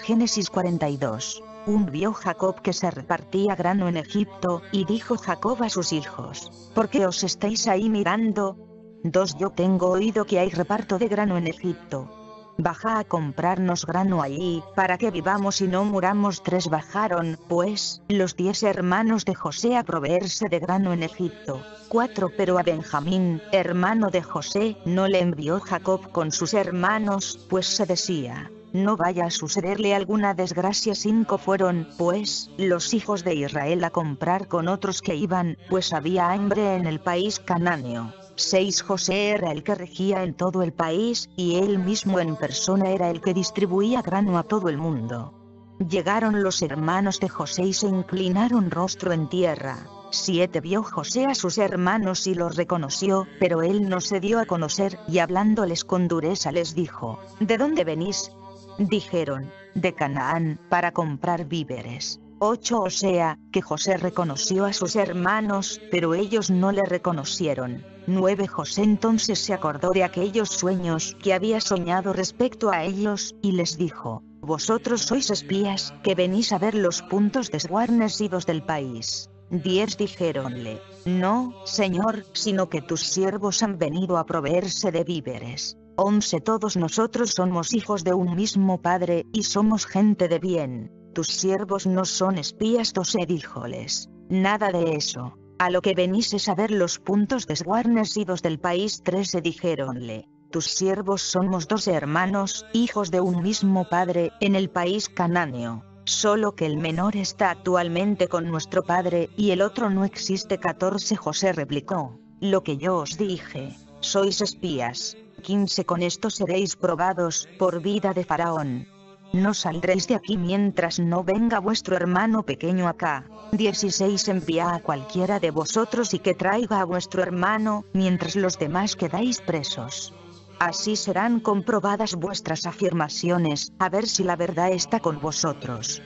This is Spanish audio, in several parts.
Génesis 42. Un vio Jacob que se repartía grano en Egipto, y dijo Jacob a sus hijos, ¿por qué os estáis ahí mirando? Dos yo tengo oído que hay reparto de grano en Egipto. Baja a comprarnos grano allí, para que vivamos y no muramos. Tres bajaron, pues, los diez hermanos de José a proveerse de grano en Egipto. Cuatro pero a Benjamín, hermano de José, no le envió Jacob con sus hermanos, pues se decía, no vaya a sucederle alguna desgracia. Cinco fueron, pues, los hijos de Israel a comprar con otros que iban, pues había hambre en el país canáneo. 6 José era el que regía en todo el país, y él mismo en persona era el que distribuía grano a todo el mundo. Llegaron los hermanos de José y se inclinaron rostro en tierra. Siete vio José a sus hermanos y los reconoció, pero él no se dio a conocer, y hablándoles con dureza les dijo, ¿De dónde venís? Dijeron, de Canaán, para comprar víveres. 8 O sea, que José reconoció a sus hermanos, pero ellos no le reconocieron. 9 José entonces se acordó de aquellos sueños que había soñado respecto a ellos, y les dijo, Vosotros sois espías, que venís a ver los puntos desguarnecidos del país. 10 dijéronle, No, Señor, sino que tus siervos han venido a proveerse de víveres. 11 Todos nosotros somos hijos de un mismo Padre, y somos gente de bien tus siervos no son espías. 12 díjoles, nada de eso. A lo que venís es a ver los puntos desguarnecidos del país. 13 dijéronle, tus siervos somos dos hermanos, hijos de un mismo padre, en el país canáneo. Solo que el menor está actualmente con nuestro padre, y el otro no existe. 14 José replicó, lo que yo os dije, sois espías. 15 Con esto seréis probados, por vida de Faraón no saldréis de aquí mientras no venga vuestro hermano pequeño acá. 16 Envía a cualquiera de vosotros y que traiga a vuestro hermano, mientras los demás quedáis presos. Así serán comprobadas vuestras afirmaciones, a ver si la verdad está con vosotros.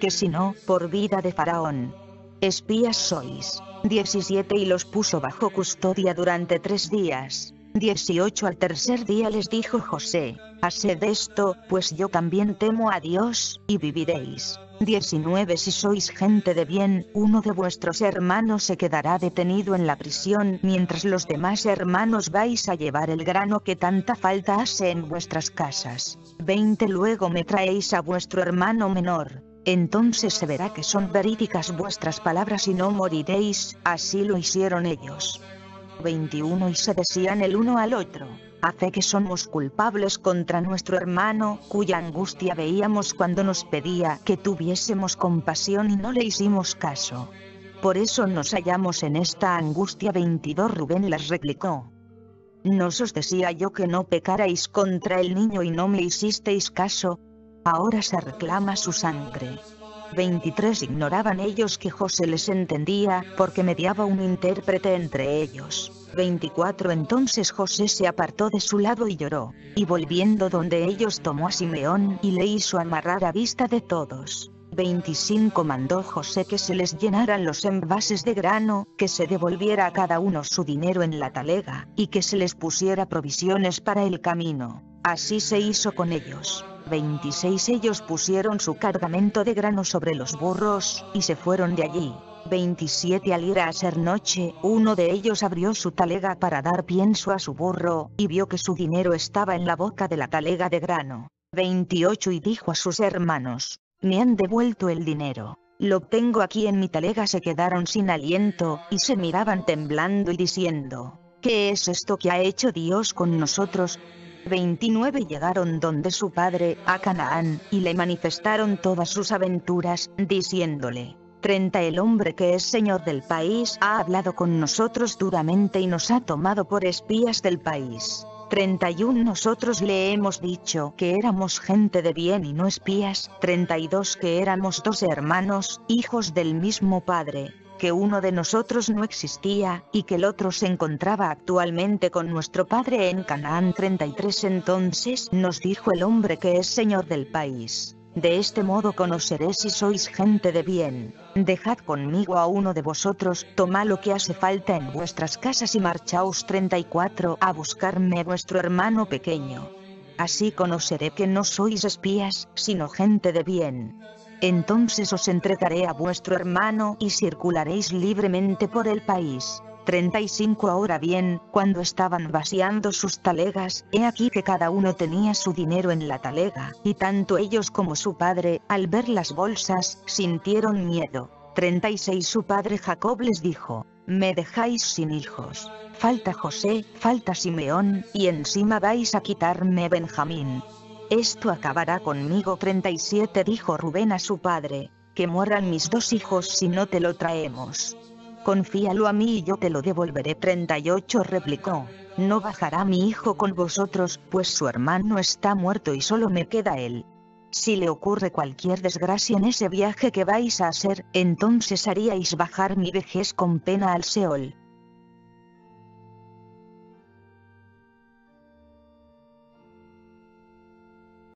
Que si no, por vida de Faraón. Espías sois. 17 Y los puso bajo custodia durante tres días. 18 Al tercer día les dijo José, haced esto, pues yo también temo a Dios, y viviréis. 19 Si sois gente de bien, uno de vuestros hermanos se quedará detenido en la prisión mientras los demás hermanos vais a llevar el grano que tanta falta hace en vuestras casas. 20 Luego me traéis a vuestro hermano menor. Entonces se verá que son verídicas vuestras palabras y no moriréis, así lo hicieron ellos. 21 y se decían el uno al otro, hace que somos culpables contra nuestro hermano, cuya angustia veíamos cuando nos pedía que tuviésemos compasión y no le hicimos caso. Por eso nos hallamos en esta angustia 22 Rubén les replicó. ¿Nos os decía yo que no pecarais contra el niño y no me hicisteis caso? Ahora se reclama su sangre. 23 Ignoraban ellos que José les entendía, porque mediaba un intérprete entre ellos. 24 Entonces José se apartó de su lado y lloró, y volviendo donde ellos tomó a Simeón y le hizo amarrar a vista de todos. 25 Mandó José que se les llenaran los envases de grano, que se devolviera a cada uno su dinero en la talega, y que se les pusiera provisiones para el camino. Así se hizo con ellos. 26 Ellos pusieron su cargamento de grano sobre los burros, y se fueron de allí. 27 Al ir a ser noche, uno de ellos abrió su talega para dar pienso a su burro, y vio que su dinero estaba en la boca de la talega de grano. 28 Y dijo a sus hermanos, me han devuelto el dinero. Lo tengo aquí en mi talega. Se quedaron sin aliento, y se miraban temblando y diciendo, ¿qué es esto que ha hecho Dios con nosotros? 29 llegaron donde su padre, a Canaán, y le manifestaron todas sus aventuras, diciéndole, 30 El hombre que es señor del país ha hablado con nosotros duramente y nos ha tomado por espías del país. 31 Nosotros le hemos dicho que éramos gente de bien y no espías. 32 Que éramos dos hermanos, hijos del mismo padre que uno de nosotros no existía, y que el otro se encontraba actualmente con nuestro padre en Canaán 33 Entonces nos dijo el hombre que es señor del país. De este modo conoceré si sois gente de bien. Dejad conmigo a uno de vosotros, toma lo que hace falta en vuestras casas y marchaos 34 a buscarme vuestro hermano pequeño. Así conoceré que no sois espías, sino gente de bien. Entonces os entregaré a vuestro hermano y circularéis libremente por el país. 35 Ahora bien, cuando estaban vaciando sus talegas, he aquí que cada uno tenía su dinero en la talega, y tanto ellos como su padre, al ver las bolsas, sintieron miedo. 36 Su padre Jacob les dijo, me dejáis sin hijos. Falta José, falta Simeón, y encima vais a quitarme Benjamín. Esto acabará conmigo 37 dijo Rubén a su padre, que mueran mis dos hijos si no te lo traemos. Confíalo a mí y yo te lo devolveré 38 replicó, no bajará mi hijo con vosotros, pues su hermano está muerto y solo me queda él. Si le ocurre cualquier desgracia en ese viaje que vais a hacer, entonces haríais bajar mi vejez con pena al Seol.